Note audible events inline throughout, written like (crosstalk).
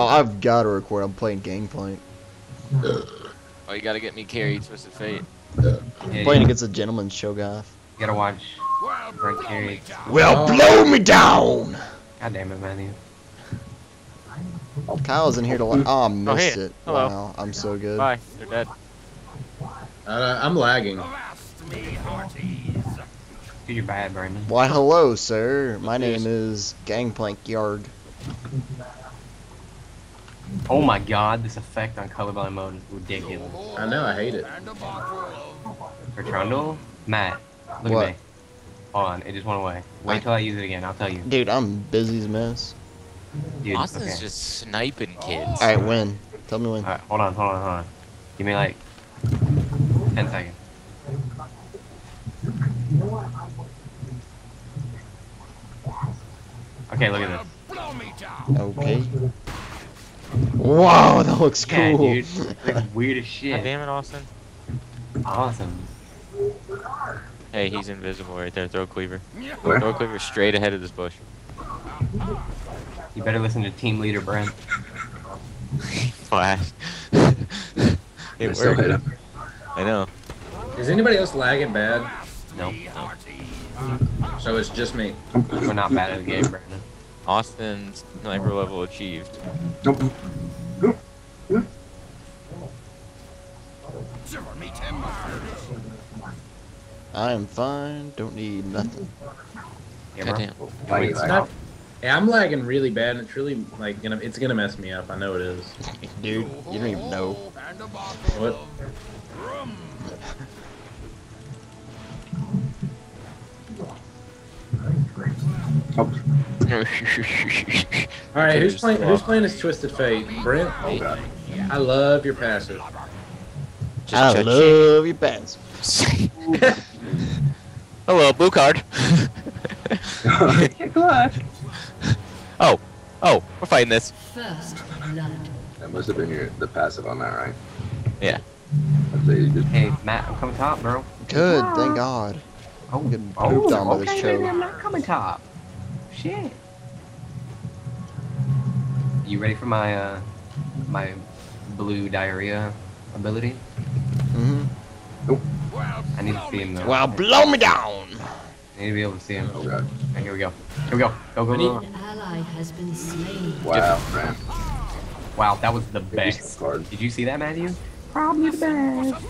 Oh, I've got to record. I'm playing Gangplank. Oh, you gotta get me carried, Twisted Fate. Yeah, Playing you against a gentleman Cho'Gath. gotta watch Brent Carey. Well, Oh. blow me down! God damn it, Matthew. Kyle's in here to. Li- oh, I missed hey. it. Hello. Wow, I'm so good. Bye. They're dead. Uh, I'm lagging. Dude, you're bad, Brandon. Why, hello, sir. My name is Gangplank Yarg. Oh my god, this effect on colorblind mode is ridiculous. I know, I hate it. For Trundle, Matt, look What? at me. Hold on, it just went away. Wait I- till I use it again, I'll tell you. Dude, I'm busy as mess. Dude, Austin's okay. just sniping kids. Alright, when? Tell me when. Alright, hold on, hold on, hold on. Give me like 10 seconds. Okay, look at this. Okay. Wow, that looks Yeah, cool. dude. Looks weird as God shit. damn it, Austin. Awesome. Hey, he's invisible right there. Throw cleaver. Where? Throw cleaver straight ahead of this bush. You better listen to team leader Brent. (laughs) Flash. (laughs) I it still hit worked. him. I know. Is anybody else lagging bad? No, no. So it's just me. we're not bad at the game, Brandon. Austin's sniper level achieved. Nope. I am fine. Don't need nothing. Yeah. Goddamn. Why It's not. Hey, I'm lagging really bad, and it's really like gonna. It's gonna mess me up. I know it is. Dude, you don't even know. What? Oh, All right, who's playing? Who's playing this Twisted Fate? Brent. oh god. I love your passive. Just I check love your pants. (laughs) Hello, blue card. (laughs) oh, oh, we're fighting this. First blood. That must have been your the passive on that, right? Yeah. I'd you just Hey, Matt, I'm coming top, bro. Good, thank ah. God. Oh, getting oh, pooped on by this okay, show. baby, I'm not coming top. Shit. You ready for my uh my blue diarrhea ability? Mm-hmm. I need to see him though. Well, blow me down! I need to be able to see him. oh god. Okay, here we go. Here we go. Go go go. go. An ally has been slain. Wow, man. Wow, that was the best. card. Did you see that, Matthew? Probably the best.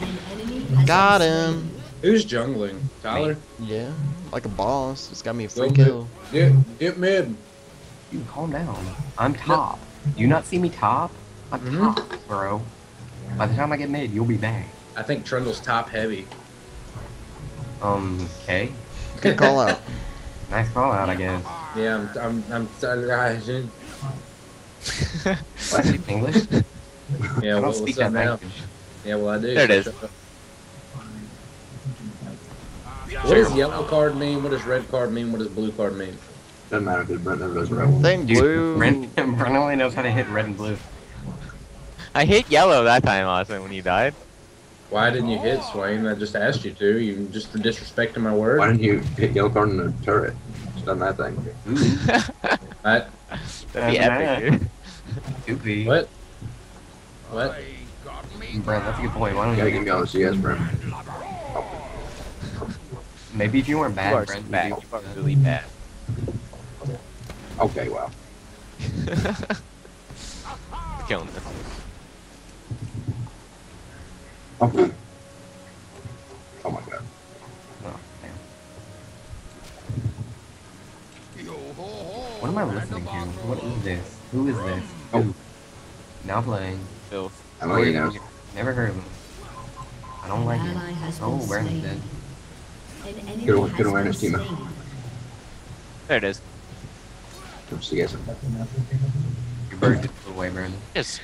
An enemy has Got him. Who's jungling? Tyler. Yeah, like a boss. It's got me a free Go kill. Get get mid. You calm down. I'm top. Do you not see me top? I'm Mhm. top, bro. By the time I get mid, you'll be back. I think Trundle's top heavy. Um, okay. Good call out. (laughs) (laughs) Nice call out, I guess. Yeah, I'm. I'm. I'm. I, (laughs) What, speak English? yeah, I well, don't speak what's that up now? language. Yeah, well, I do. There it is. What does yellow card mean? What does red card mean? What does blue card mean? Doesn't matter because Brent never does the right one. Thing blue. (laughs) Brent, Brent only knows how to hit red and blue. I hit yellow that time, Austin, when you died. Why didn't you hit Swain? I just asked you to. You just disrespecting my word. Why didn't you hit yellow card in the turret? Just done that thing. I, mm-hmm. (laughs) That'd be epic, dude. Stupid. what? What? Brent, that's a good point. Why don't you gotta you? get me on the CS, Brent. Maybe if you weren't You bad, are Brent. bad. you'd You are really bad. Okay, wow. (laughs) Killing this. Oh, oh my god. Oh, damn. What am I listening to? What is this? Who is this? Oh. Now playing. Filth. I know you know. Never heard of him. I don't like An him. Oh, been Brandon's dead. An enemy Good- has good awareness, been Teemo. slain. There it is. Some CS. Your bird just flew away, Brandon. Just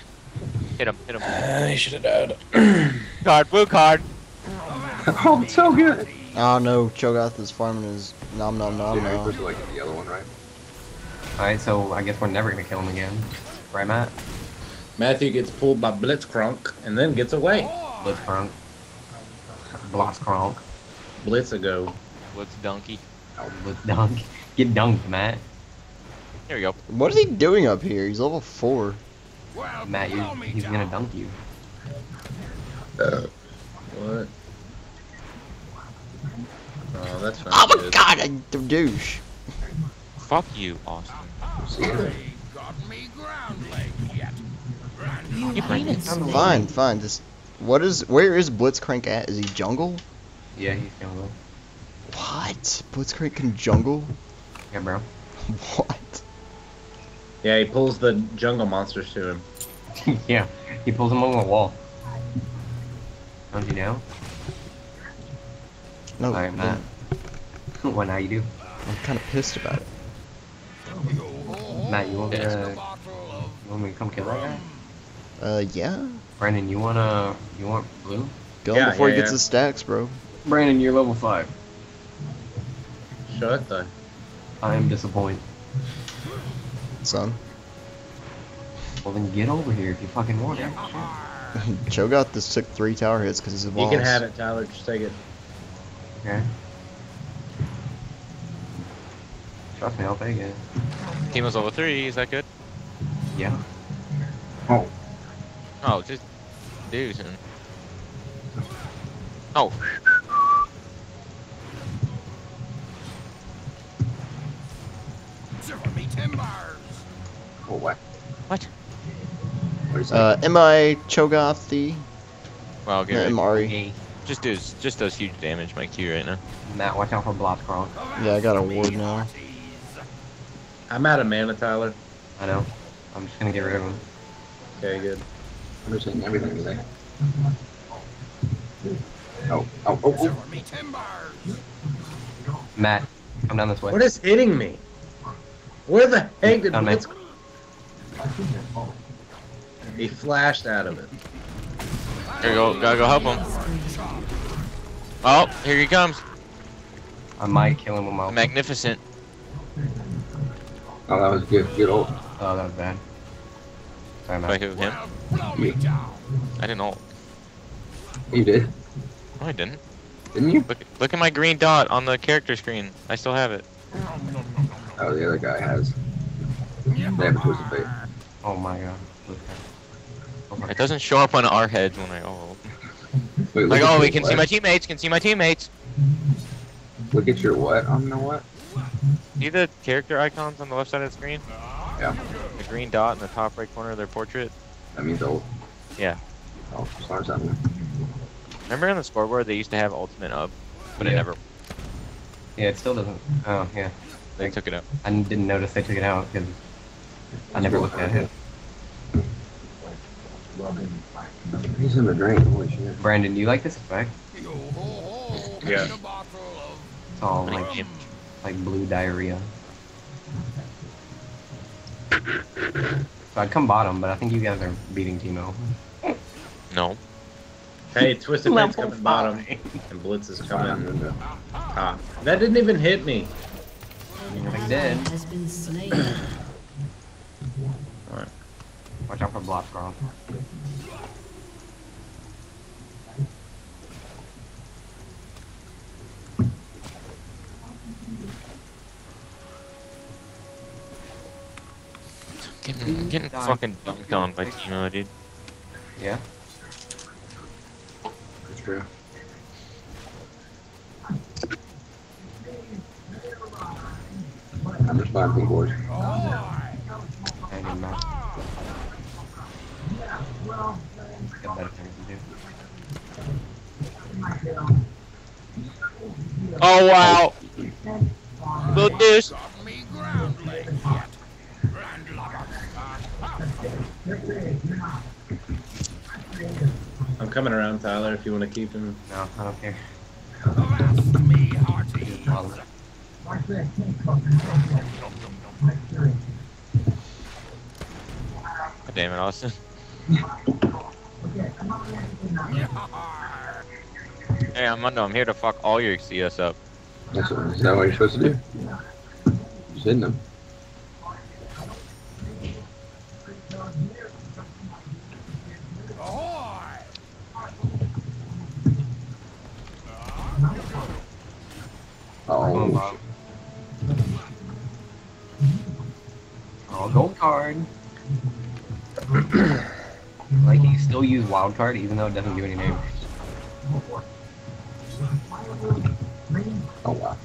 hit him, hit him. Ah, I should have died. (clears throat) Card, blue card. (laughs) oh, it's so good. Oh no, Cho'Gath is farming his nom nom nom Dude, you're nom. supposed to like the yellow one, right? Alright, so I guess we're never gonna kill him again. Right, Matt? Matthew gets pulled by Blitzcrank and then gets away. Blitzcrank. Blitzcrank. Blitz a go. What's donkey? Oh, Blitz dunk. (laughs) Get dunked, Matt. There we go. What is he doing up here? He's level four. Matt, you, he's gonna dunk you. Uh, what? Oh, that's fine. Oh my god, I'm the douche. Fuck you, Austin. You have been. Fine, fine. Just what is where is Blitzcrank at? Is he jungle? Yeah, he's gonna go. What? Blitzcrank can jungle? Yeah, bro. (laughs) What? Yeah, he pulls the jungle monsters to him. (laughs) yeah, he pulls them over the wall. Don't you know? No, Alright, (laughs) Matt. what now you do? I'm kind of pissed about it. Matt, you want me Yes. to, you want me to come kill that guy? Uh, yeah. Brandon, you wanna, you want blue? Go Yeah, before yeah, he gets yeah. his stacks, bro. Brandon, you're level five. Shut the. I am disappointed. Son. Well then get over here if you fucking want it. (laughs) Joe got the sick three tower hits because he's a boss. You can have it, Tyler. Just take it. Okay. Trust me, I'll take it. Team was level three. Is that good? Yeah. Oh, Oh, just dude. Oh, oh what? what? What is that? Uh, am I Cho'Gath the? Well, get Yeah. Mari. Just does just does huge damage. My Q right now. Matt, watch out for block crawl. Yeah, I got a ward now. I'm out of mana, Tyler. I know. I'm just gonna get rid of him. Okay, good. I'm just saying everything today. Oh, oh, oh, oh. Matt, come down this way. What is hitting me? Where the heck did oh, Down there. He flashed out of it. Here we go. Gotta go help him. Oh, here he comes. I might kill him with my. Magnificent. Oh, that was good. Good old. Oh, that was bad. Sorry, By Matt. who? Him? Me. I didn't ult. You did, No, I didn't. didn't you? Look, look at my green dot on the character screen. I still have it. Oh, the other guy has. They haven't twisted fate. Oh my god. Okay. It doesn't show up on our heads when I ult. (laughs) Wait, Like, oh, we can see my teammates. Can see my teammates. Look at your what? I don't know what. See the character icons on the left side of the screen? Yeah. The green dot in the top right corner of their portrait. That means old. Yeah. Oh, as long as I'm Remember on the scoreboard they used to have ultimate up, but it never. Yeah, it still doesn't. Oh, yeah. They took it out. I didn't notice they took it out because I never looked at it. He's in the drain. Holy shit. Brandon, do you like this effect? Yeah. It's all like, like blue diarrhea. So I'd come bottom, but I think you guys are beating Teemo. No. Hey, Twisted Fate's Level coming bottom, and Blitz is coming gonna- top. That didn't even hit me. An Like dead. has been slain. (coughs) Watch out for block scroll. Getting, getting Die. fucking dunked on by Teemo, dude. Yeah? That's true. I'm just buying pink boards. I didn't know. Got better things to do. Oh wow! Little deuce. I'm coming around, Tyler. If you want to keep him. No, I don't care. He's a problem. Damn it, Austin. Hey, Armando, I'm here to fuck all your CS up. That's is that what you're supposed to do? Just hitting them. Still use wild card even though it doesn't give any names. Oh wow.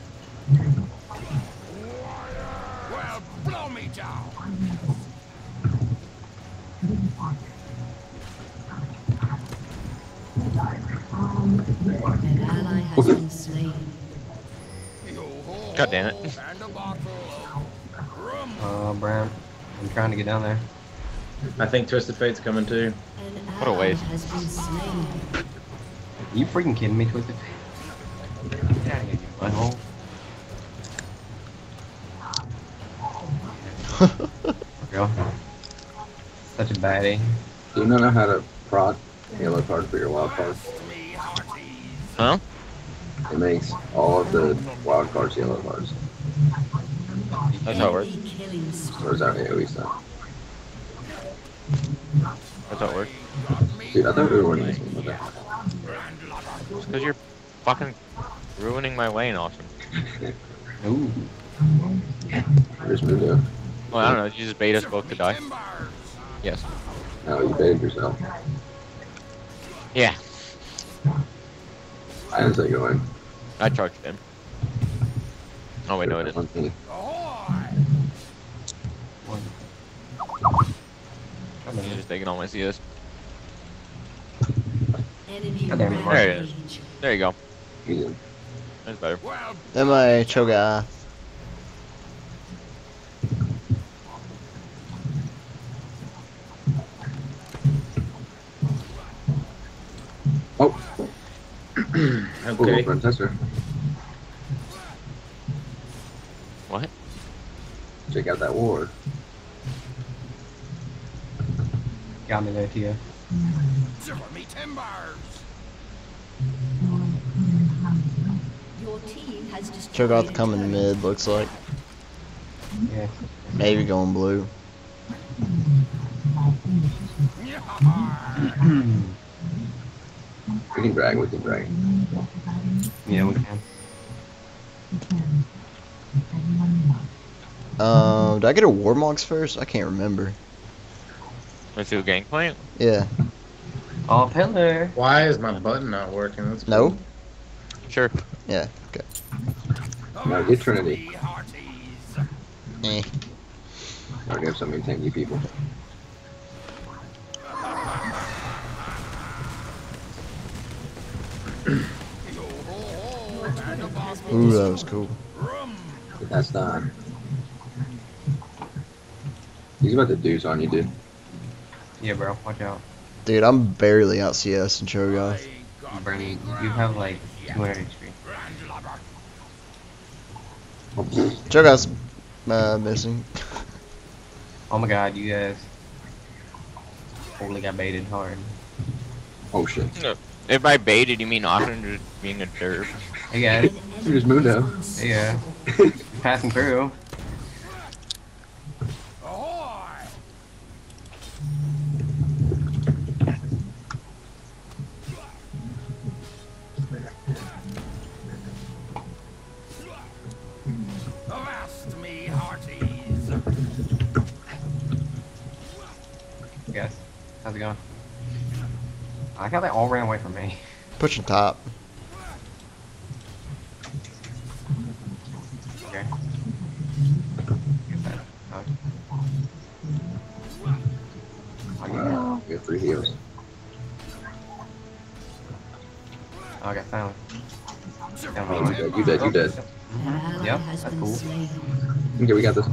An ally has been slain. God damn it. Uh, Brown. I'm trying to get down there. I think Twisted Fate's coming too. An What a waste. has been slain. Are you freaking kidding me, Twisted? Get out of here, you butthole. Girl. Such a baddie. Do you not know how to prod Halo card for your wild card? Huh? It makes all of the wild cards yellow cards. That's how it works. Enemy killing spree. Or is that AoE stuff? That's how it works. Dude, I thought we were winning this one. What? It's because you're fucking ruining my lane, Austin. (laughs) Ooh. Where's Mundo? Well, I don't know. You just bait us both to die. Yes. No, you baited yourself. Yeah. How's that going? I charged him. Oh wait, no, it isn't. One thing. You're just taking all my CS. Enemy God damn it, There it is. rampage. There you go. He's. That's better. Am I Choga? Oh, (clears throat) Okay. Ooh, What? Check out that ward. Got me there, Tia. Your team has destroyed Cho'Gath coming mid, looks like. Yeah. Maybe going blue. We can drag, we can drag. Yeah, we can. Um, did I get a Warmogs first? I can't remember. Let's do a gangplank. Yeah. Oh, pillar. Why is my button not working? That's No? weird. Sure. Yeah. Okay. No, get Trinity. Eh. Already have so many tanky people. Your turret has been Ooh, that was cool. But that's not. He's about to deuce on you, dude. Yeah, bro. Watch out. Dude, I'm barely out CS in Cho'Gath. Bernie, you have like 200 HP. Cho'Gath's uh, missing. Oh my god, you guys totally got baited hard. oh shit. If by baited, you mean Austin just being a derp. Hey guys, An enemy Here's Mundo. has been hey slain. guys, (laughs) passing through. Pushing top. Okay. Get. Oh. Oh. Wow, we got three heals. Oh, I got silent. Oh, you dead, you dead, you dead. An ally Yep, has cool. Okay, we got this.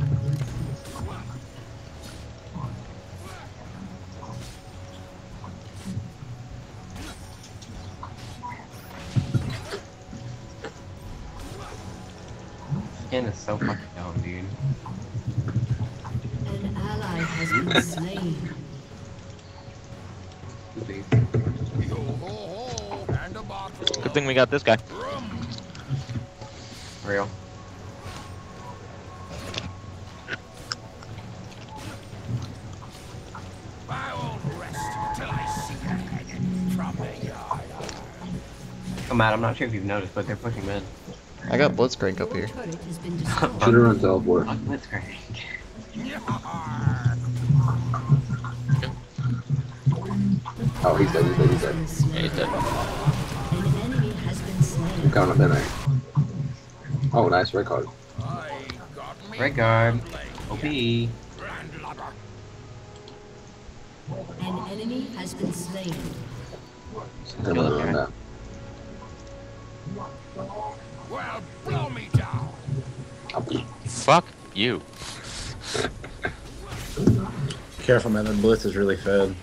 Good thing we got this guy. Real. Oh, Matt, I'm not sure if you've noticed, but they're pushing mid. I got Blitzcrank up here. turret has been destroyed. Should have run teleport. Blitzcrank. Oh, he's dead, he's dead, he's dead. Yeah, he's dead. An enemy has been I'm slain. coming up in there. Oh, nice red card. Red guard. OP. An enemy has been slain. I'm gonna run that. Oh, Fuck you. Careful, man. The blitz is really fed.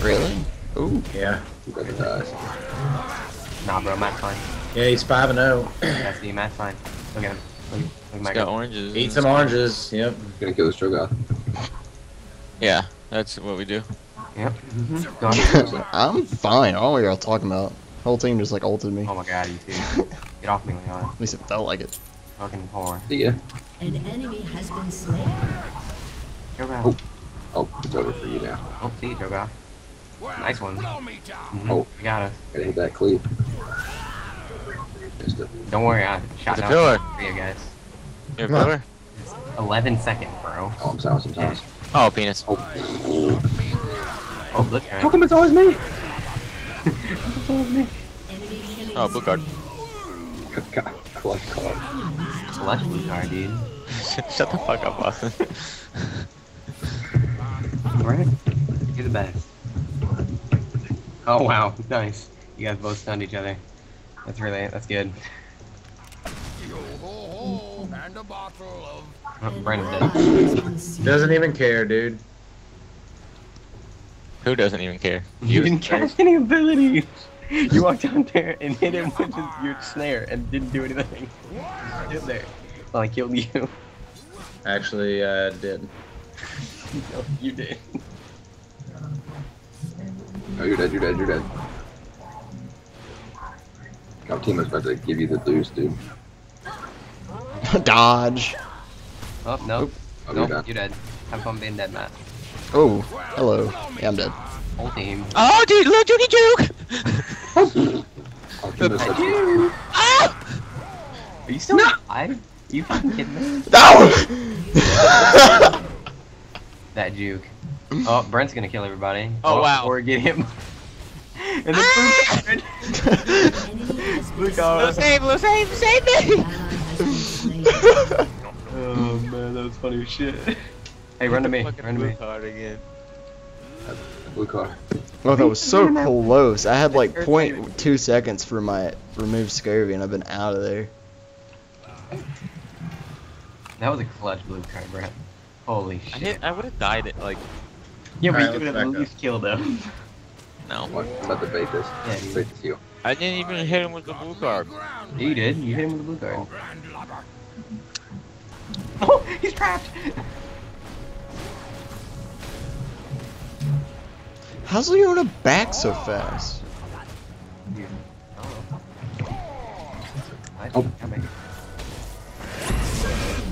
Really? Ooh. Yeah. he doesn't. Nah, bro, Matt's fine. Yeah, he's five and zero. That's the Matt's fine. Look at him. Look, look at my He's got guy. oranges. Eat some oranges. Yep. Gonna kill the Strogoth. Yeah, that's what we do. Yep. Mm-hmm. (laughs) I'm fine. I don't know what y'all talking about. Whole team just like ulted me. Oh my god, you two. Get off me, Leon. At least it felt like it. Fucking whore. See ya. An enemy has been slain. Go back. Oh. Oh, it's over for you now. Oh, see you, Joga. Nice one. Oh. You got us. Gotta hit that cleave. Don't worry, I shot It's a down pillar. for you guys. You're a pillar? 11 seconds, bro. Oh, I'm sorry sometimes. Oh, penis. Oh. Oh, look. How come it's always me? Enemy (laughs) killing Oh, blue card. God, clutch card. Clutch blue card, dude. (laughs) Shut the fuck up, Austin. (laughs) Alright. You're the best. (laughs) Oh, wow. (laughs) Nice. You guys both stunned each other. That's really, that's good. Oh, An Brandon ally dead. has been slain. Doesn't even care, dude. Who doesn't even care? You didn't cast any abilities! (laughs) You walked down there and hit him with his- your snare and didn't do anything. Stood there. Well, I killed you. Actually, uh, did. no, you did. Oh, you're dead, you're dead, you're dead. Our team is about to give you the boost, dude. (laughs) Dodge. Oh, no. Oh, no, you're you're dead. Have fun being dead, Matt. Oh, hello. Yeah, I'm dead. Whole team. Oh, dude, look, Juki Juke! Our team is Ah! Are you still alive? you fucking kidding me? No! That juke. Oh, Brent's gonna kill everybody. Oh, wow. Or get him. (laughs) and then Ah! Enemy has been Look slain. out. save, Blue, save, save me! Ally has (laughs) been slain. Oh man, that was funny as shit. Hey, run to me. Run to blue me. card again. blue card. Oh, that was so (laughs) close. I had like 0.2 seconds for my remove scurvy, and I've been out of there. That was a clutch blue card, Brent. Holy shit. hit. I would have died at like Yeah, but Alright, you would let's have at back least killed him. no. What? I'm about to bait this. Yeah. Bait this heal. I didn't even hit him with the blue card. You did. You hit him with the blue card. (laughs) Oh, he's trapped. How's Leona back so fast? Oh. Oh. Come here.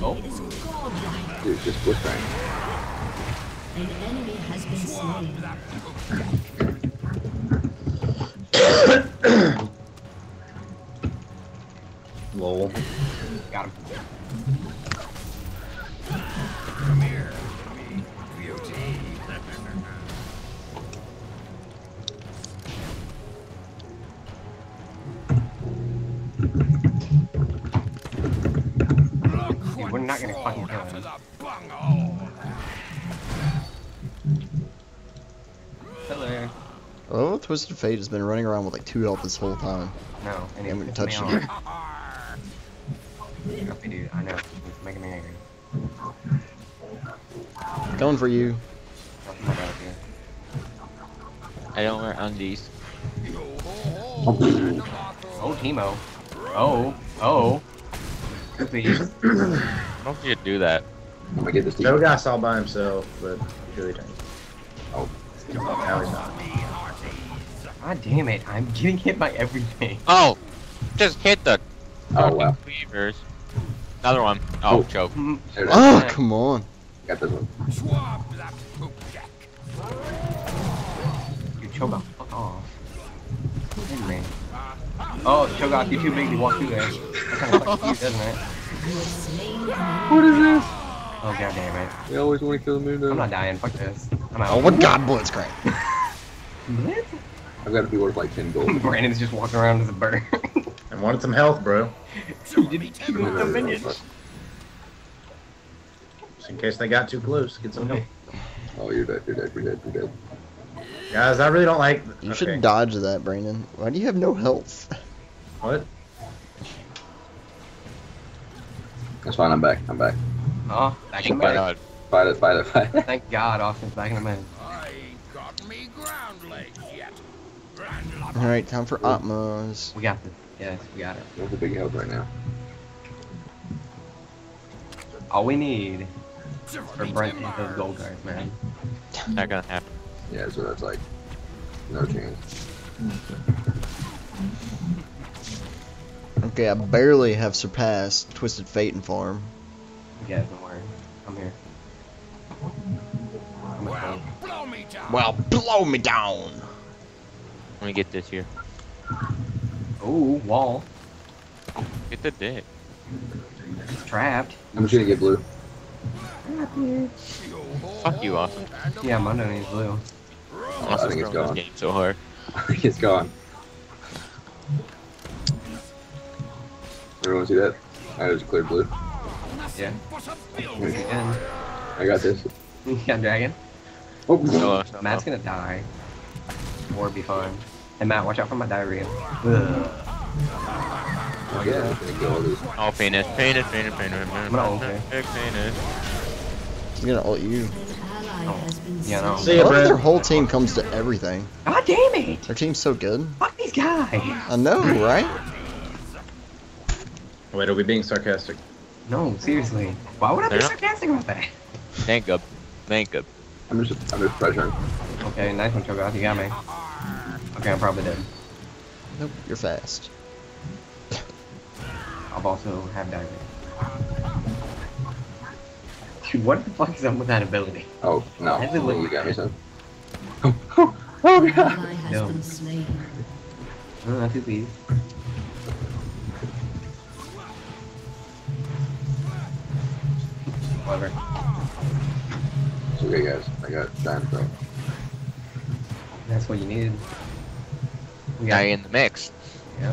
Oh. It is godlike. Dude, just whispering. An enemy has been slain. (coughs) Lol. Got him. Dude, we're not gonna fucking kill him. Oh, Twisted Fate has been running around with like two health this whole time. No, and Haven't it's touched me him. Okay, dude, I know. It's making me angry. Going for you. That's my bad here. I don't wear undies. Oh, Teemo. Oh, oh. Please. I don't think you'd do that. I'm get this No team. guy's all by himself, but he's really dangerous. Oh. Now he's not. God damn it, I'm getting hit by everything. (laughs) Oh, just hit the Oh, fucking wow. cleavers. Another one. Oh, Oh. choke. Mm, There it is. Oh, come on. Got this one. You choke off. Fuck off. Hey, man. Oh, choke off, you're too big to walk through there. That kind of fucks you, doesn't it? You have slain an enemy. What is this? Oh, god damn it. We always want to kill the moon. I'm not dying, fuck this. I'm out. Oh my god, Blitzcrank. (laughs) I've got to be worth like 10 gold. (laughs) Brandon's just walking around as a bird. I wanted some health, bro. he didn't he moved the minions. Just in case they got too close. Get some help. Oh, you're dead, you're dead, you're dead, you're dead. Guys, I really don't like. You okay. should dodge that, Brandon. Why do you have no health? What? That's fine, I'm back, I'm back. Oh, back in the god. Fight it, fight it, fight it. Thank God Austin's back in the man. Alright, time for Atmos. We got this. Yes, we got it. What's the big health right now? All we need for Brent to hit those gold cards, man. Not gonna happen. Yeah, so that's like, no chance. Okay, I barely have surpassed Twisted Fate and Farm. You guys don't worry. I'm here. I'm a Well, blow me down! Let me get this here. Ooh, wall. Get the dick. It's trapped. I'm just gonna get blue. Fuck you, Austin. Yeah, my name is blue. Austin's think it's throwing this gone. game so hard. (laughs) I think it's gone. Everyone see that? I just cleared blue. Yeah. Again. I got this. (laughs) Yeah, dragon. Oh, No, no, Matt's gonna die. Or be fine. And Matt, watch out for my diarrhea. Ugh. oh yeah, I'm gonna kill all these. Oh, penis, penis, penis, penis, I'm gonna ult it. penis, penis. He's gonna ult you. An ally has been Yeah, no. See I ya, love their whole team comes to everything. God damn it! Their team's so good. Fuck these guys! I know, right? Wait, are we being sarcastic? No, seriously. Why would I be Yeah. sarcastic about that? Thank up. Thank up. I'm just, I'm just pressuring. Okay, nice one, Cho'Gath. You got me. Okay, I'm probably dead. Nope, you're fast. I've also have diarrhea. Dude, what the fuck is up with that ability? Oh, no. Has it looked- You got me, son. An ally has No. been slain. Uh, not too pleased. Whatever. It's okay, guys. I got giant throw. That's what you needed. We Guy got in the mix. Yeah.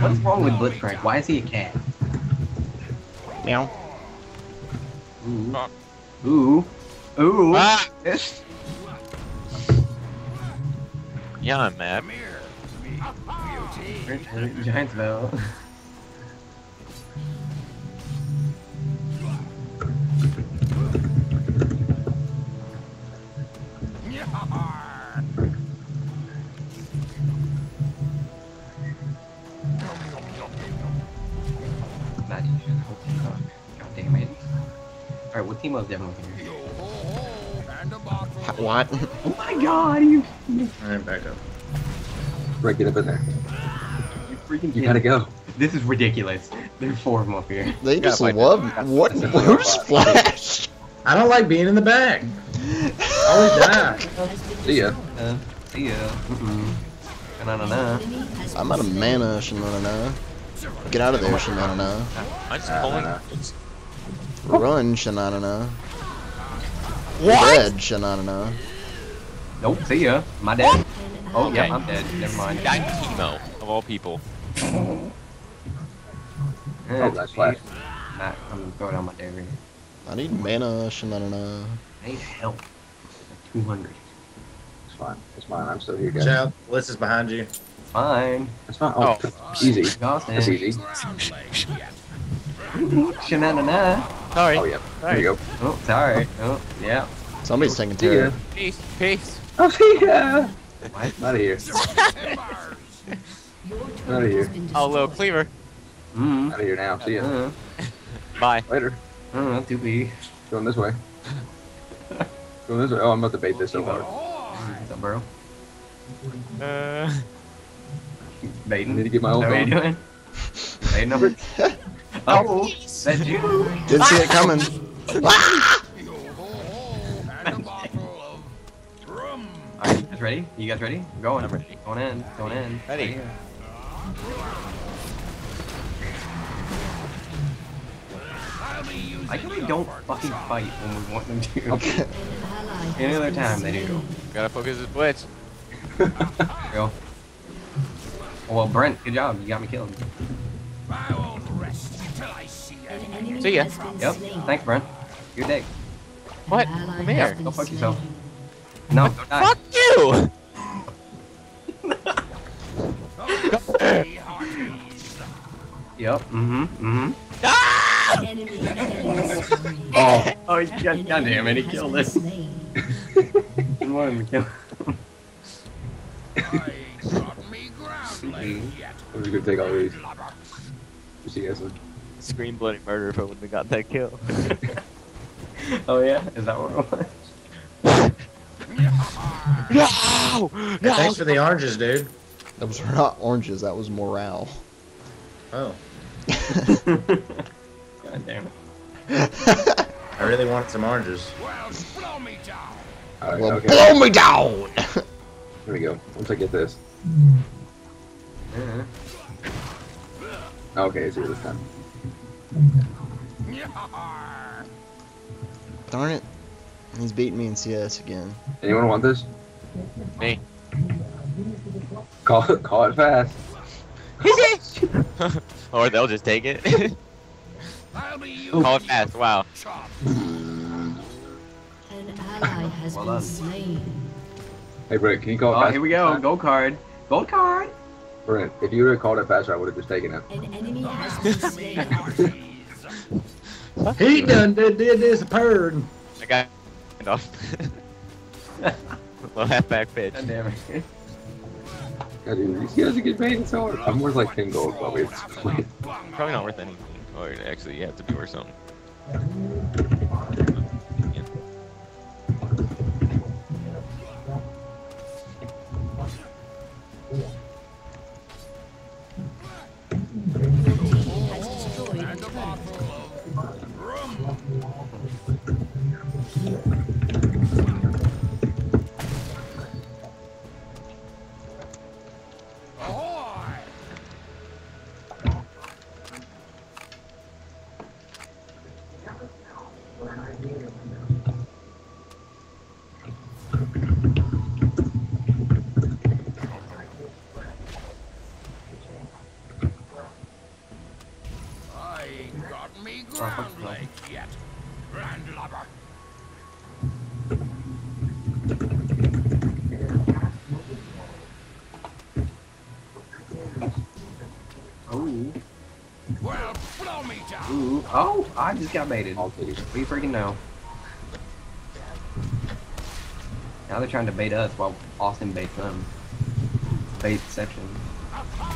What's wrong with Blitzcrank? Why is he a cat? Meow. Ooh. Ooh. Ooh. Ah! Yes. Yeah, I'm mad. Giants bell. Alright, what team was here? What? Oh my god, you, Alright, back up. Rick, get up in there. you freaking You gotta go. This is ridiculous. There are four of them up here. They just love. What? Who just? I don't like being in the back. Always die. Has See ya. Uh, see ya. Mm-mm. Na na na. I'm out of mana, Shanana. Get out of there, Shanana. I'm just pulling. Nah, Run, Shanana. What? Dead, Shanana. Nope, see ya. My dad. dead? An Oh, ally yeah, I'm dead. Never mind. Guy Chemo, of all people. Eh, Oh, that's flash. Nah, I'm going on my dairy. I need mana, Shanana. I need help. 200. It's fine. It's fine. I'm still here, guys. Watch out. Liz is behind you. Fine. It's fine. Oh, Oh. easy. Austin. That's easy. Shanana. Sorry. Oh, yeah. There you go. Oh, sorry. Oh, yeah. Somebody's taking See ya. care. Peace, peace. Oh, see ya. What? Out of here. Your Outta turret here. Oh, little cleaver. Mm. Out of here now. See ya. Uh, Bye. Later. uh, too big. Going this way. Going this way. Oh, I'm about to bait this so hard. What's up, bro? Uh, Baiting? I need to get my Is own that what you doing? (laughs) Baiting number? Oh, that's you. Didn't see it coming. Alright, you guys ready? You guys ready? We're going. I'm ready. Going in. Going in. Ready. Right. I can we don't fucking fight when we want them to. Okay. (laughs) Any other time they do. Gotta focus his blitz. (laughs) Real. Well, Brent, good job. You got me killed. An See ya. Yep. slain. Thanks, Brent. Good day. What? An ally Come here. been Go fuck yourself. No, don't die. Fuck you! Yep. Mm-hmm. Mm-hmm. Enemy killing spree. Oh. Oh, God, An God damn it, he killed has us. been slain. Good morning, kill. I'm just gonna take all these. You see guys. Scream bloody murder if I wouldn't have got that kill. (laughs) Oh yeah, is that what it was? (laughs) no! Hey, thanks for the oranges, dude. Those were not oranges. That was morale. Oh, (laughs) God damn it. I really wanted some oranges. Alright, well, okay. blow me down. Here we go. Once I get this. Uh-huh. Okay, it's here this time. Darn it. He's beating me in CS again. Anyone want this? Me. Call it, call it fast. (laughs) or they'll just take it. (laughs) Call it fast, wow. An ally has Well been done. slain. Hey, Brent, can you call it Oh, fast? here we go. Gold card. Gold card. Brent, if you would have called it faster, I would have just taken it. An enemy has been slain. (laughs) He done did, did this purd. I got it off. (laughs) Little halfback pitch. God damn it. God, dude, these guys are getting paid so hard. I'm worth like 10 gold, probably. It's Probably not worth anything. Or actually, you have to be worth something. Ooh. Oh, I just got baited. I'll take. What do you freaking know? Now they're trying to bait us while Austin baits them. Baitception.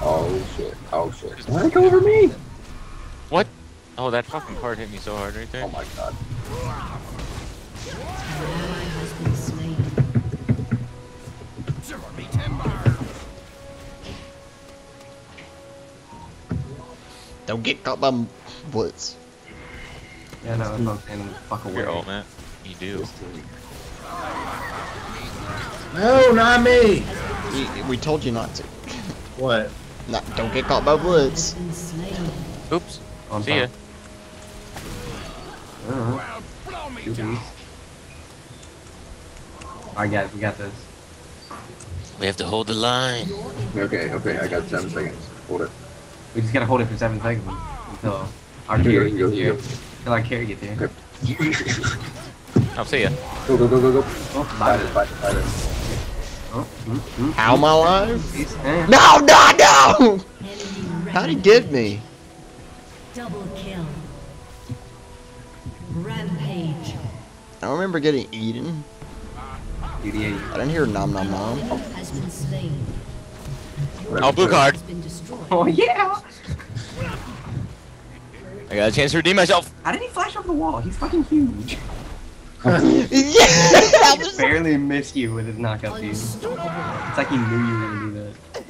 Oh shit. Oh shit. Why did it go over me? What? Oh, that fucking card hit me so hard right there. Oh my god. An ally has been slain. Don't get caught by blitz. Yeah, no, I'm saying. Fuck away. You're old, man. You do. No, not me. We, we told you not to. What? Not, don't get caught by blitz. Has been slain. Oops. On See ya. top. Two beats. I got. We got this. We have to hold the line. Okay, okay, I got seven seconds. Hold it. We just gotta hold it for seven seconds until our Here carry you go, here here. you go. Carry gets here. Okay. (laughs) I'll see ya. Go, go, go, go, go. Oh, Fight it, fight it, fight it. Oh, mm, mm, How am I alive? No, no, no! How'd he get me? Double kill. Rampage. I don't remember getting eaten. I didn't hear nom nom nom. Enemy has. Oh, blue card. Has been destroyed. Oh yeah! I got a chance to redeem myself. How did he flash off the wall? He's fucking huge. (laughs) yeah! He barely missed you with his knockout dude. It's like he knew you were gonna do that.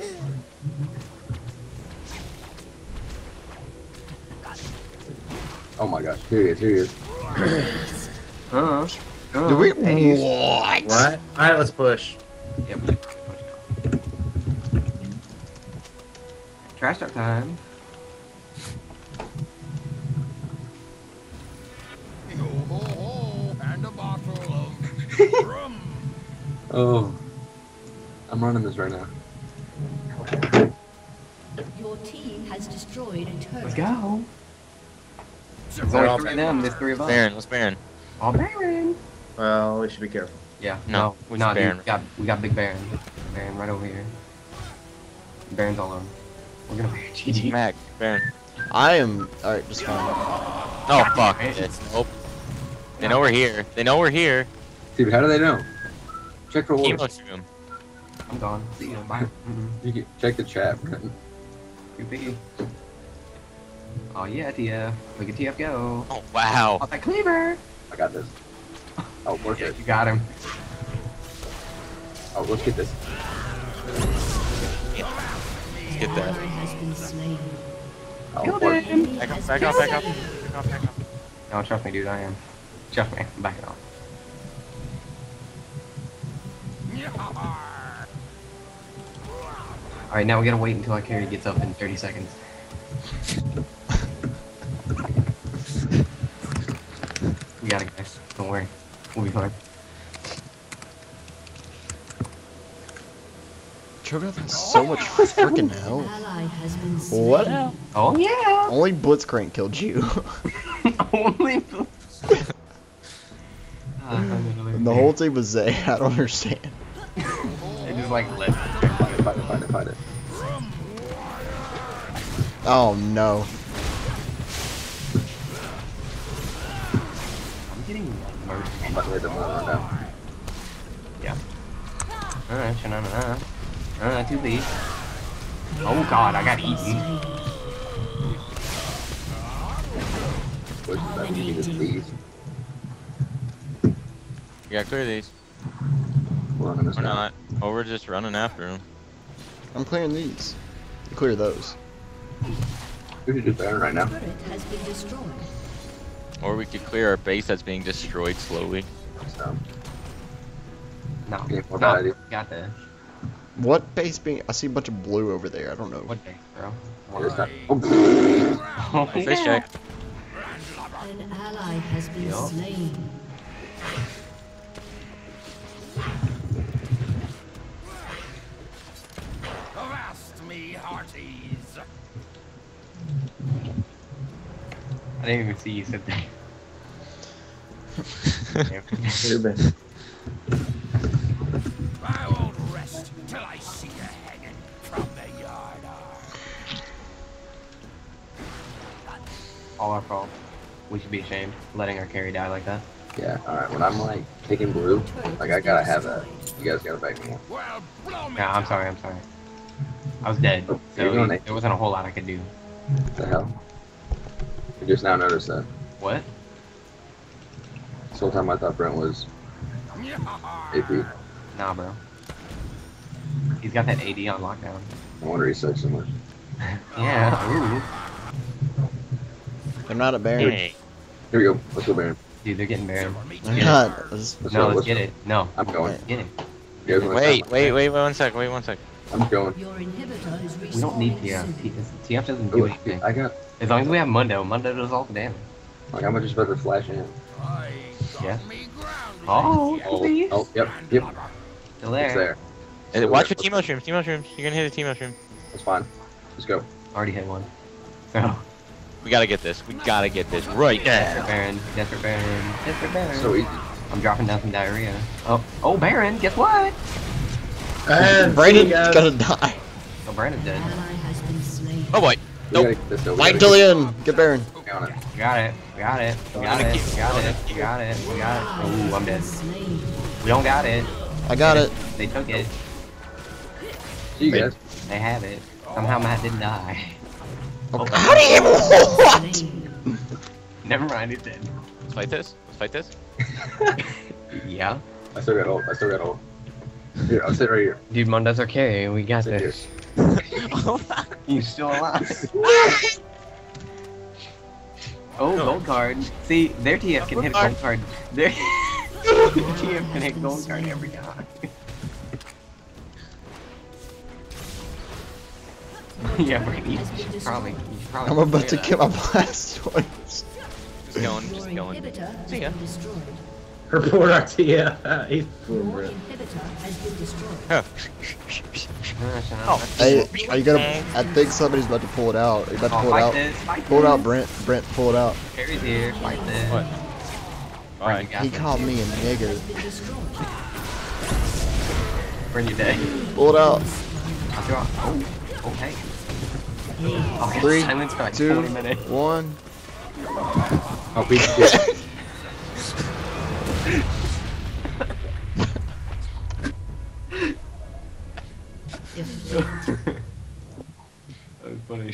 Oh my gosh, here he is, here he is. Uh-huh. uh Do we? Hey. What? What? Alright, let's push. Yep. Trash talk time. (laughs) Oh. I'm running this right now. Your team has destroyed a turret. Let's go. There's all only three of them. There's three of us. Baron, let's Baron. Oh, Baron. Well, we should be careful. Yeah. No, No. which no, dude, Baron? We got we got big Baron. Baron right over here. Baron's all over. We're gonna (laughs) Baron GG. Mac, Baron. I am. Alright, just fine. Oh fuck Right. this. Nope. They know we're here. They know we're here. Dude, how do they know? Check for Chemo orders. stream. I'm gone. See you. Bye. Mm-hmm. You can check the chat. QP. Oh yeah, TF. Look at TF go. Oh wow. Oh, that cleaver. I got this. Oh, worth Yeah, it. you got him. Oh, let's get this. Let's get that. Ally has. Oh, Killed worth him. Enemy Back up, back up, back up. Back up, back up. No, trust me, dude. I am. Trust me. I'm backing off. All right, now we gotta wait until our carry gets up in 30 seconds. we got it, guys. Don't worry. We'll be fine. Cho'Gath has oh. so much (laughs) freaking health. Ally has been slain. What? Oh yeah. Only Blitzcrank killed you. (laughs) Only. and (laughs) ah, the whole team was Zay. I don't understand. It just like left. Fight it, fight it, fight it, fight it. Oh no. I'm getting murdered. I'm about to hit them all right now. Yeah. Alright, shanana. Uh, too late. Oh god, I got eaten. Slain. Which is better, you just leave. You gotta clear these. We're running this Or now. not. Or we're just running after them. I'm clearing these. You clear those. We should do Baron right now. Has been destroyed. Or we could clear our base that's being destroyed slowly. So, No. Okay, what no. did I do? Got the. What base being? I see a bunch of blue over there. I don't know. What day, bro? it's not. Oh, Oh, Fish yeah. check. An ally has been Yup. slain. I didn't even see you sit there. Ruben. I won't rest till I see you hanging from the yard All our fault. We should be ashamed letting our carry die like that. yeah, alright. When I'm like taking blue, like I gotta have a You guys gotta back me up. Well, blow Yeah, I'm sorry, I'm sorry. I was dead, oh, so going there wasn't a whole lot I could do. What the hell? I just now noticed that. What? This whole time I thought Brent was AP. Nah, bro. He's got that AD on lockdown. I wonder he sucks so much. (laughs) Yeah, ooh. They're not a Baron. Hey. Here we go. Let's go Baron. Dude, they're getting Baron. They're Get not. Let's- Let's No, go. let's let's get go. it. No, I'm going. get it. You guys wanna Wait, wait, wait, wait one sec, wait one sec. I'm going. Your inhibitor We don't need TF. TF TF doesn't do Ooh, anything. I got. As long as we have Mundo, Mundo does all the damage. Like I'm just about to flash in. Yeah. Oh, Oh, oh, oh yep, yep. Still It's there. there. Still watch there. your Teemo streams, Teemo streams. You're gonna hit a Teemo stream. It's fine. Let's go. Already hit one. So, (laughs) We gotta get this. We gotta get this right Desperate now. Baron, Desperate Baron, Desperate Baron. So easy. I'm dropping down some diarrhea. Oh, oh, Baron, guess what? And Brandon's gonna die. Oh, Brandon's dead. Ally has been slain. Oh boy. We Nope. gotta get this though. We gotta till get the end. Get Baron. it. Got it. Got it. Got it. Got it. We got it. We got it. Ooh, I'm dead. We don't got it. I got it. They took it. See you guys. They have it. Somehow Matt didn't die. Oh, How do you what? (laughs) Never mind, he's dead. Let's fight this. Let's fight this. (laughs) Yeah. I still got ult. I still got ult. Here, I'll sit right here. Dude, Mundo's our carry. We got Sit this. (laughs) He's still alive. oh, gold card. See, their TF can hit gold card. Their (laughs) TF can hit gold card every time. (laughs) yeah, Brady, you should probably, you should probably I'm about to clear get my blast (laughs) ones. Just going, just going. inhibitor has See ya. been destroyed. Report RT. Yeah, he's full Your Brent. Inhibitor has been destroyed. Oh. Hey, are you gonna? I think somebody's about to pull it out. Are you about to Oh, pull it out? this, fight Pull it out. Brent. Brent, pull it out. Harry's here, fight this. What? Brent, you He called me a nigger. Has been destroyed. Brent, you dead. Pull it out. Oh, okay. Okay, Three, silence for like two, 20 minutes. one. Oh, he (laughs) That was funny.